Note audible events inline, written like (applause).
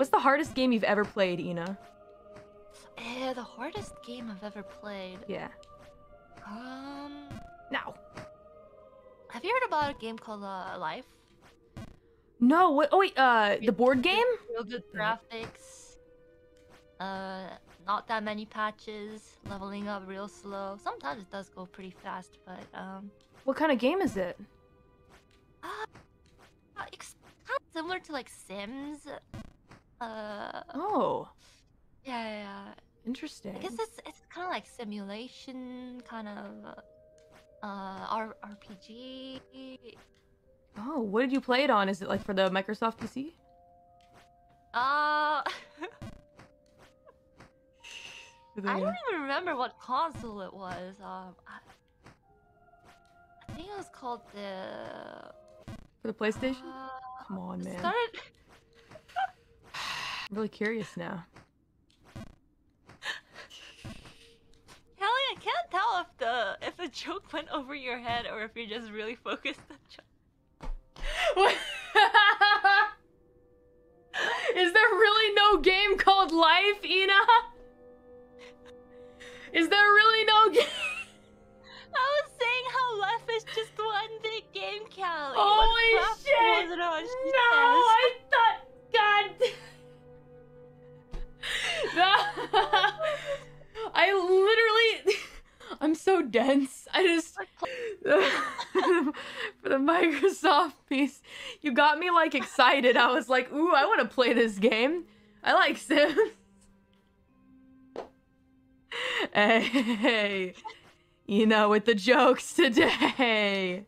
What's the hardest game you've ever played, Ina? Eh, the hardest game I've ever played. Yeah. Um, Now. have you heard about a game called uh, Life? No. What? Oh wait. Uh, the board game? Real good graphics. Uh, not that many patches. Leveling up real slow. Sometimes it does go pretty fast, but um, What kind of game is it? uh, it's kind of similar to like Sims. Uh, Oh, yeah, yeah, yeah. interesting. I guess it's it's kind of like simulation, kind of uh R- RPG. Oh, what did you play it on? Is it like for the Microsoft PC? Uh, (laughs) I don't even remember what console it was. Um, I, I think it was called the. For the PlayStation? Uh, Come on, man. started. (laughs) I'm really curious now. Calli, I can't tell if the if the joke went over your head or if you're just really focused on joke. What? (laughs) Is there really no game called Life, Ina? Is there really no (laughs) game? I was saying how life is just one big game, Calli. Holy shit! Was it on? No, dense. (laughs) I just. (laughs) For the Microsoft PC, you got me like excited. I was like, ooh, I want to play this game. I like Sims. (laughs) Hey, you know, with the jokes today.